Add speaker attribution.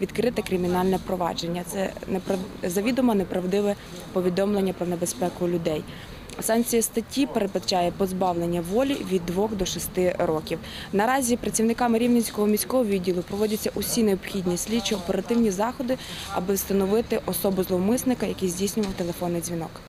Speaker 1: відкрите кримінальне провадження. Це завідомо неправдиве повідомлення про небезпеку людей. Санкція статті передбачає позбавлення волі від 2 до 6 років. Наразі працівниками Рівненського міського відділу проводяться усі необхідні слідчі, оперативні заходи, аби встановити особу зловмисника, який здійснював телефонний дзвінок.